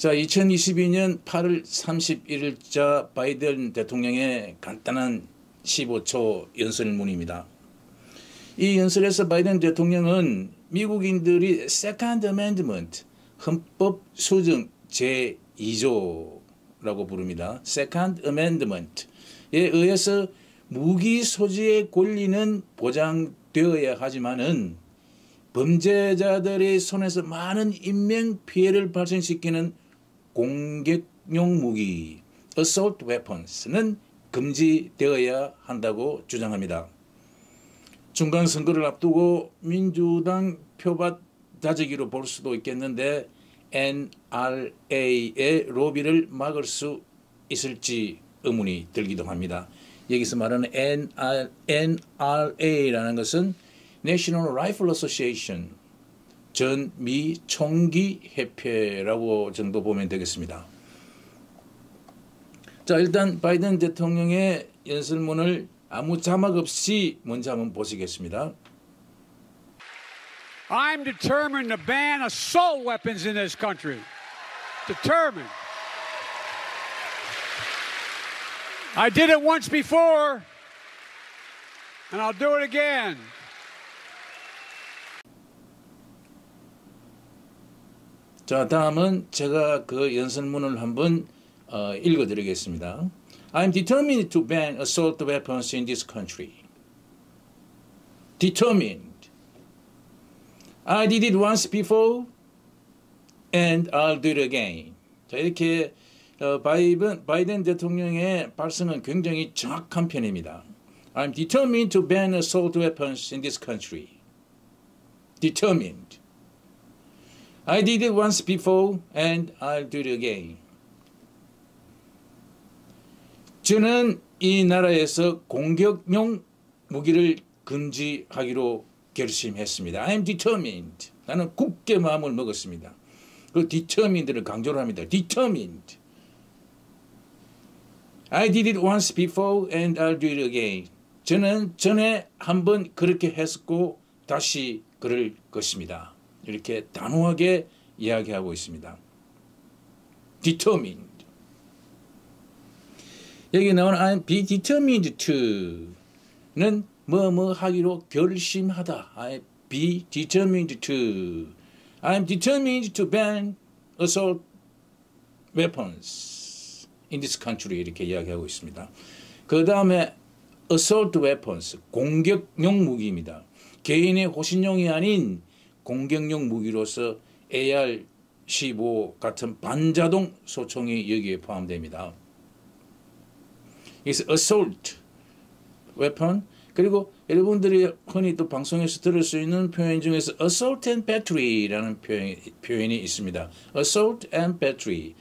자, 2022년 8월 31일자 바이든 대통령의 간단한 15초 연설문입니다. 이 연설에서 바이든 대통령은 미국인들이 Second Amendment 헌법 수정 제2조라고 부릅니다. Second Amendment에 의해서 무기 소지의 권리는 보장되어야 하지만은 범죄자들의 손에서 많은 인명 피해를 발생시키는 공격용 무기 assault weapons는 금지되어야 한다고 주장합니다. 중간 선거를 앞두고 민주당 표밭 다지기로 볼 수도 있겠는데 NRA의 로비를 막을 수 있을지 의문이 들기도 합니다. 여기서 말하는 NR, NRA라는 것은 National Rifle Association 전미 총기 협회라고 정도 보면 되겠습니다. 자 일단 바이든 대통령의 연설문을 아무 자막 없이 먼저 한번 보시겠습니다. I'm determined to ban assault weapons in this country. Determined. I did it once before, and I'll do it again. 자, 다음은 제가 그 연설문을 한번 어, 읽어드리겠습니다. I'm determined to ban assault weapons in this country. Determined. I did it once before, and I'll do it again. 자, 이렇게 어, 바이든, 바이든 대통령의 발성은 굉장히 정확한 편입니다. I'm determined to ban assault weapons in this country. Determined. I did it once before and I'll do it again. 저는 이 나라에서 공격용 무기를 금지하기로 결심했습니다. I am determined. 나는 굳게 마음을 먹었습니다. 그 determined를 강조를 합니다. determined. I did it once before and I'll do it again. 저는 전에 한번 그렇게 했었고 다시 그럴 것입니다. 이렇게 단호하게 이야기하고 있습니다. determined. 여기 나온 I'm be determined to는 뭐 뭐 하기로 결심하다. I be determined to. I'm determined to ban assault weapons in this country 이렇게 이야기하고 있습니다. 그 다음에 assault weapons 공격용 무기입니다. 개인의 호신용이 아닌 공격용 무기로서 AR-15 같은 반자동 소총이 여기에 포함됩니다. 그래서 assault weapon 그리고 여러분들이 흔히 또 방송에서 들을 수 있는 표현 중에서 assault and battery라는 표현, 표현이 있습니다. assault and battery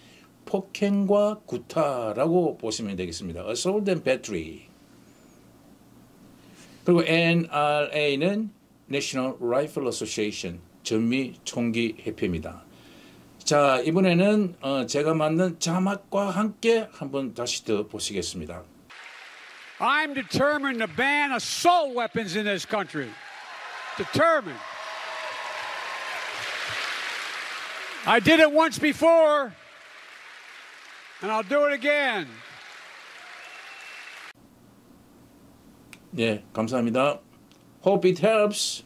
폭행과 구타라고 보시면 되겠습니다. assault and battery 그리고 NRA는 National Rifle Association 전미 총기 협회입니다. 자 이번에는 어, 제가 만든 자막과 함께 한번 다시 더 보시겠습니다. I'm determined to ban assault weapons in this country. Determined. I did it once before, and I'll do it again. 네, 감사합니다. Hope it helps.